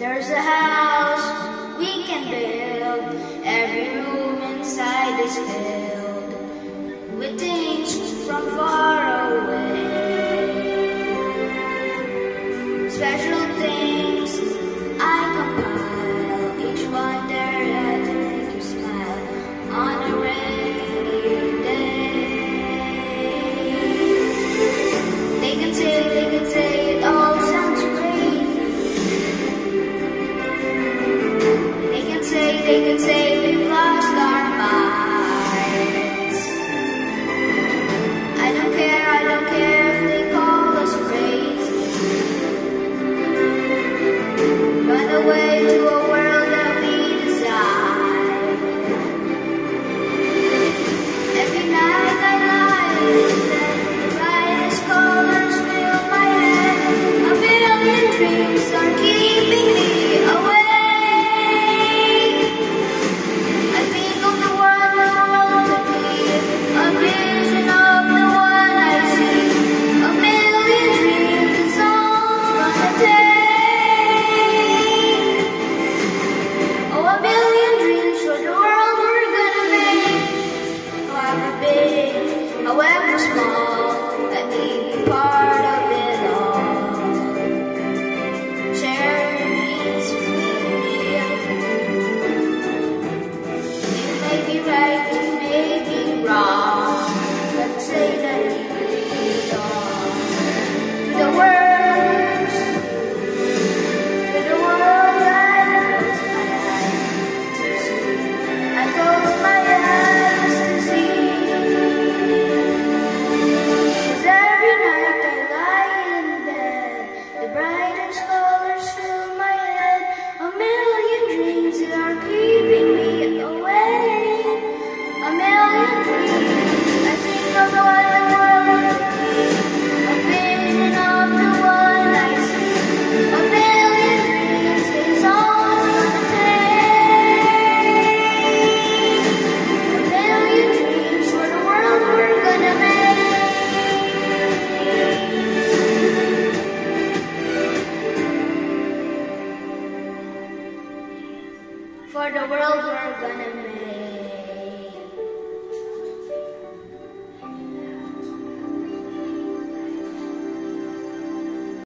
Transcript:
There's a house we can build. Every room inside is filled with things from far away. Special